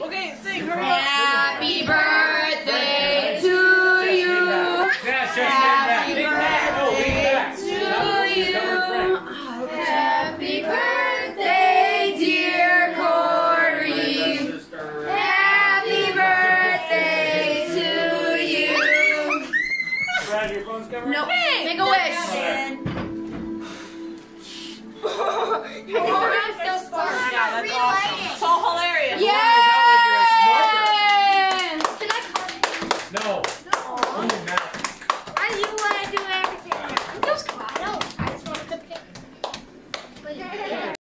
Okay, sing. Hurry up. Happy birthday to you. Happy birthday to you. Happy birthday, dear Cory. Happy birthday to you. No, make a wish. Yeah, that's awesome. So hilarious. I do want to do everything. I just want to.